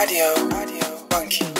Audio, audio, funky.